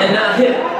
and not hip.